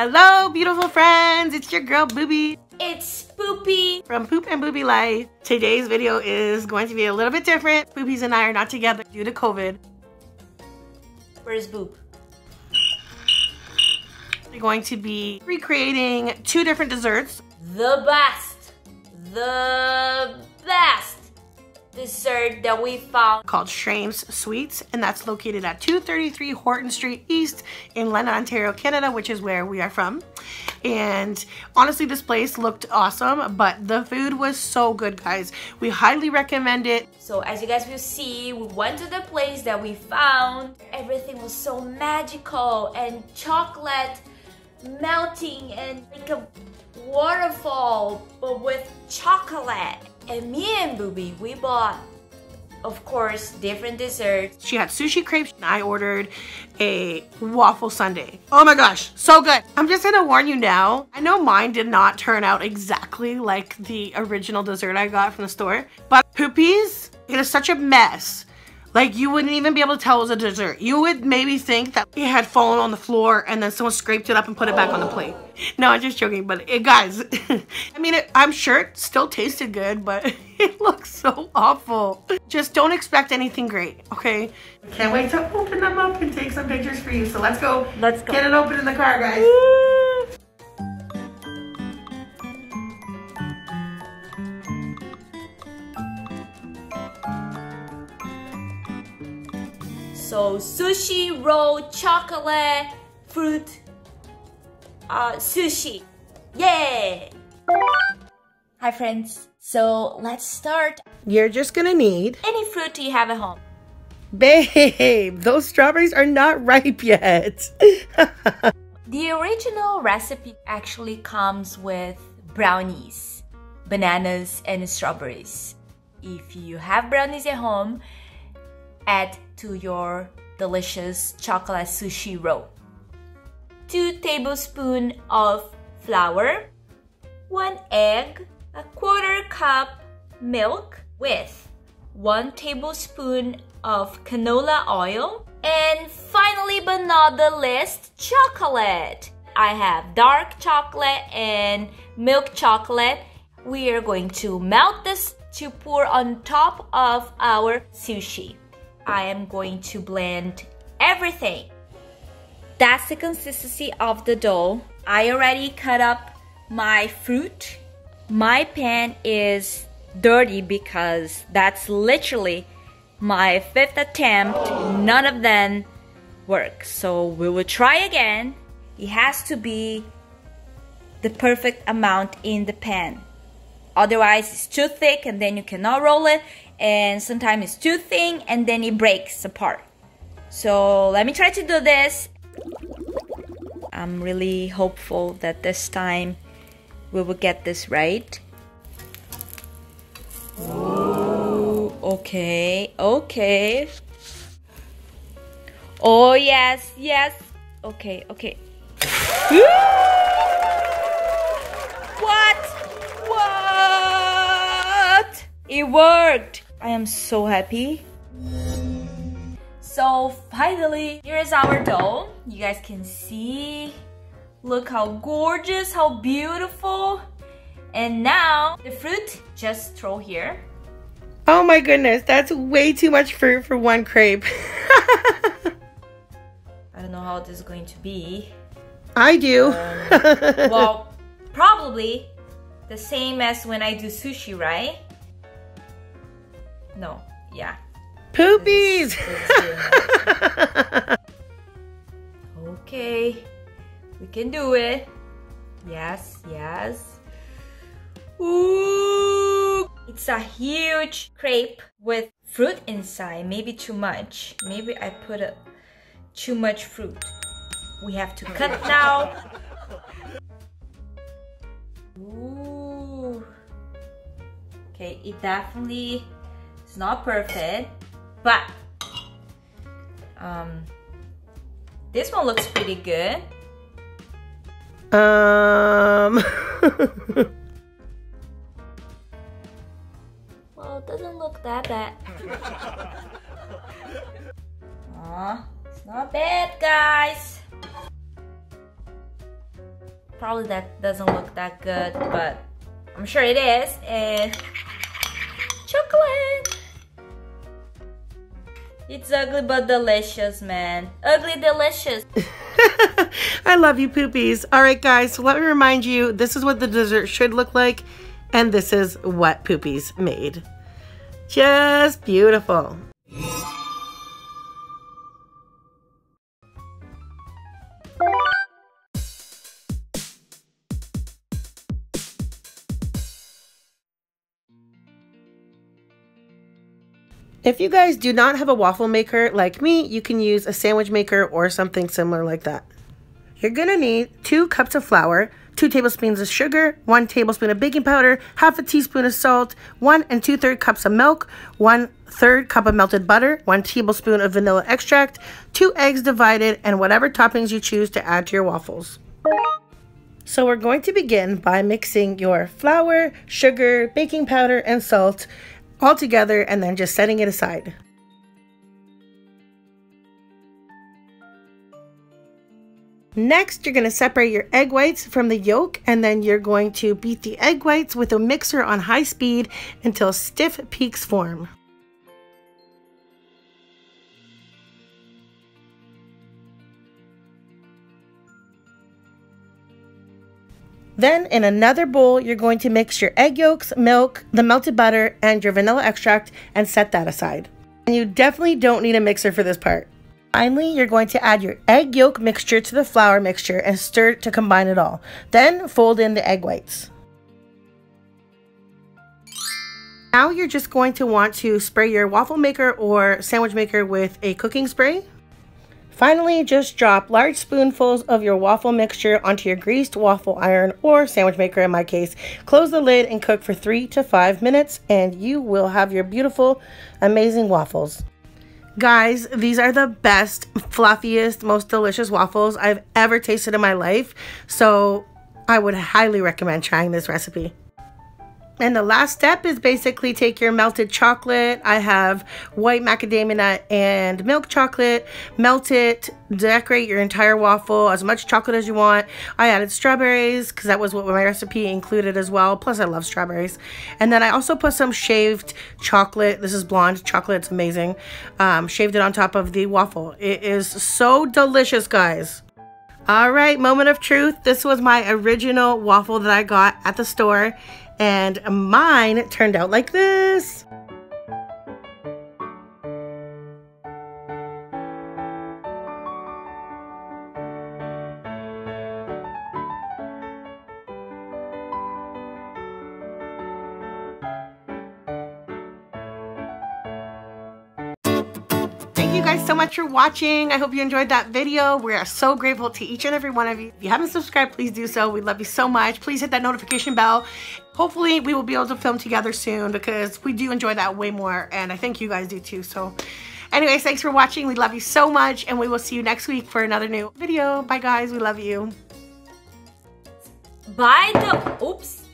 Hello, beautiful friends. It's your girl, Boobie. It's Poopy. From Poop and Boobie Life. Today's video is going to be a little bit different. Boobies and I are not together due to COVID. Where's Boop? We're going to be recreating two different desserts. The best. The best dessert that we found called Shraim's Sweets, and that's located at 233 Horton Street East in London, Ontario, Canada, which is where we are from. And honestly, this place looked awesome, but the food was so good, guys. We highly recommend it. So as you guys will see, we went to the place that we found. Everything was so magical and chocolate melting and like a waterfall, but with chocolate. And me and Boobie, we bought, of course, different desserts. She had sushi crepes. And I ordered a waffle sundae. Oh my gosh, so good. I'm just gonna warn you now. I know mine did not turn out exactly like the original dessert I got from the store, but Poopies, it is such a mess. Like you wouldn't even be able to tell it was a dessert. You would maybe think that it had fallen on the floor and then someone scraped it up and put it back on the plate. No, I'm just joking, but it, guys, I mean, it, I'm sure it still tasted good, but it looks so awful. Just don't expect anything great, okay? Can't wait to open them up and take some pictures for you. So let's go. Let's go. Get it open in the car, guys. So sushi, roll, chocolate, fruit, uh, sushi. Yay! Hi friends. So let's start. You're just gonna need... Any fruit you have at home. Babe, those strawberries are not ripe yet. the original recipe actually comes with brownies, bananas, and strawberries. If you have brownies at home, add to your delicious chocolate sushi roll. 2 tablespoons of flour, 1 egg, a quarter cup milk with 1 tablespoon of canola oil, and finally but not the least, chocolate. I have dark chocolate and milk chocolate. We are going to melt this to pour on top of our sushi. I am going to blend everything. That's the consistency of the dough. I already cut up my fruit. My pan is dirty because that's literally my fifth attempt. None of them work. So we will try again. It has to be the perfect amount in the pan. Otherwise, it's too thick and then you cannot roll it and sometimes it's too thin and then it breaks apart. So let me try to do this. I'm really hopeful that this time we will get this right. Ooh, okay, okay. Oh yes, yes. Okay, okay. what? What? It worked. I am so happy. So finally, here is our dough. You guys can see. Look how gorgeous, how beautiful. And now, the fruit, just throw here. Oh my goodness, that's way too much fruit for one crepe. I don't know how this is going to be. I do. Um, well, probably the same as when I do sushi, right? No, yeah. Poopies! okay, we can do it. Yes, yes. Ooh! It's a huge crepe with fruit inside. Maybe too much. Maybe I put a, too much fruit. We have to cut now. Ooh. Okay, it definitely not perfect, but um, this one looks pretty good. Um. well, it doesn't look that bad. Aw, it's not bad, guys. Probably that doesn't look that good, but I'm sure it is. And It's ugly but delicious, man. Ugly delicious. I love you, poopies. All right, guys, so let me remind you, this is what the dessert should look like, and this is what poopies made. Just beautiful. If you guys do not have a waffle maker like me, you can use a sandwich maker or something similar like that. You're gonna need two cups of flour, two tablespoons of sugar, one tablespoon of baking powder, half a teaspoon of salt, one and two third cups of milk, one third cup of melted butter, one tablespoon of vanilla extract, two eggs divided, and whatever toppings you choose to add to your waffles. So we're going to begin by mixing your flour, sugar, baking powder, and salt all together and then just setting it aside. Next, you're going to separate your egg whites from the yolk and then you're going to beat the egg whites with a mixer on high speed until stiff peaks form. Then in another bowl, you're going to mix your egg yolks, milk, the melted butter, and your vanilla extract and set that aside. And you definitely don't need a mixer for this part. Finally, you're going to add your egg yolk mixture to the flour mixture and stir to combine it all. Then fold in the egg whites. Now you're just going to want to spray your waffle maker or sandwich maker with a cooking spray. Finally, just drop large spoonfuls of your waffle mixture onto your greased waffle iron or sandwich maker in my case. Close the lid and cook for three to five minutes and you will have your beautiful, amazing waffles. Guys, these are the best, fluffiest, most delicious waffles I've ever tasted in my life. So I would highly recommend trying this recipe. And the last step is basically take your melted chocolate. I have white macadamia nut and milk chocolate. Melt it, decorate your entire waffle, as much chocolate as you want. I added strawberries because that was what my recipe included as well. Plus I love strawberries. And then I also put some shaved chocolate. This is blonde chocolate, it's amazing. Um, shaved it on top of the waffle. It is so delicious, guys. All right, moment of truth. This was my original waffle that I got at the store and mine turned out like this. You guys so much for watching. I hope you enjoyed that video. We are so grateful to each and every one of you. If you haven't subscribed, please do so. We love you so much. Please hit that notification bell. Hopefully we will be able to film together soon because we do enjoy that way more and I think you guys do too. So anyways, thanks for watching. We love you so much and we will see you next week for another new video. Bye guys. We love you. Bye the oops.